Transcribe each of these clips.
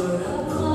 Senhor.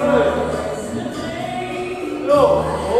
Lord. Lord.